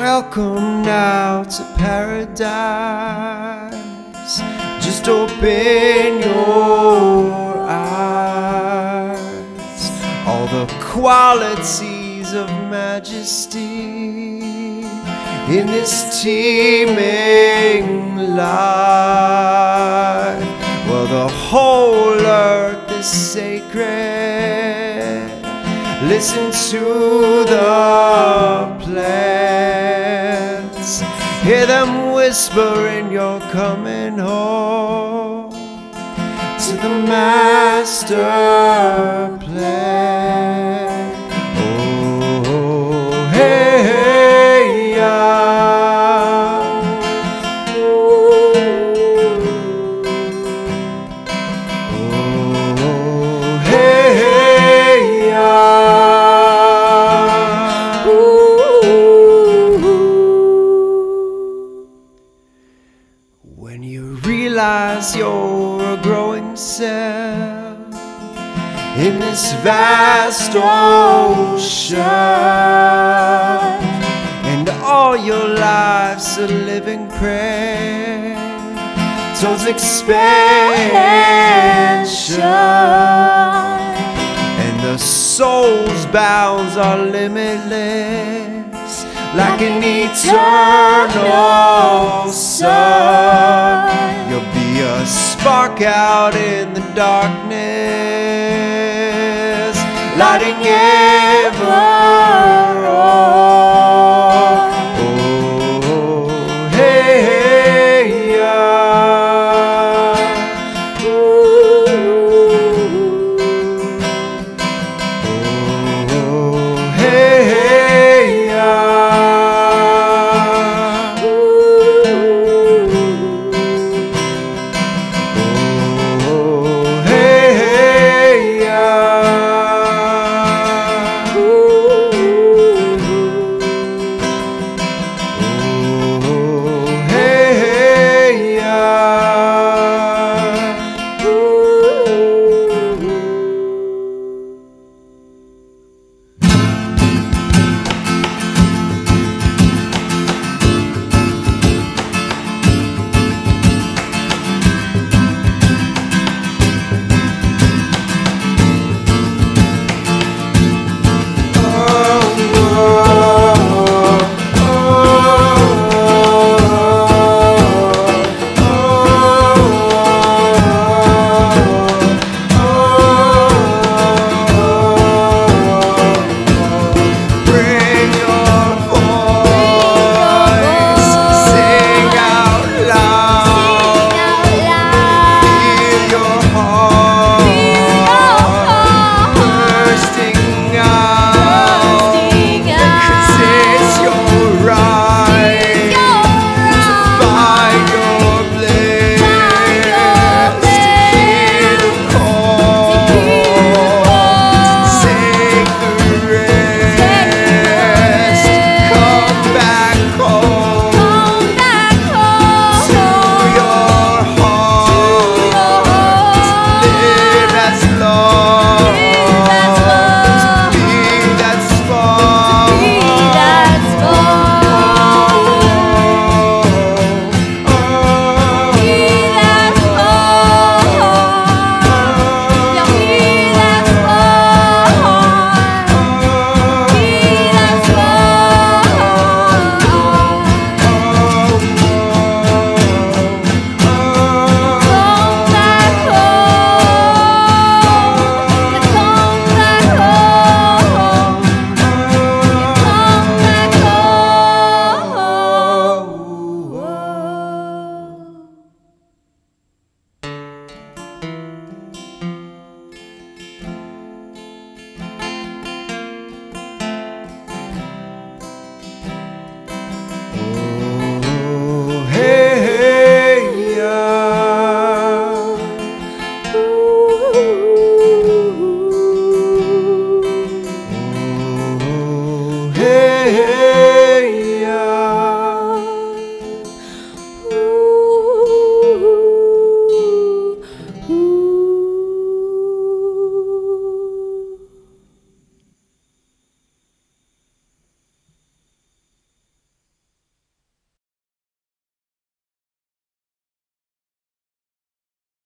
Welcome now to paradise. Just open your eyes. All the qualities of majesty in this teeming life. Well, the whole earth is sacred. Listen to the plants. Hear them whispering, you're coming home to the master plan. Realize you're a growing cell in this vast ocean, and all your life's a living prayer towards expansion, and the soul's bounds are limitless, like an eternal sun a spark out in the darkness, lighting everyone.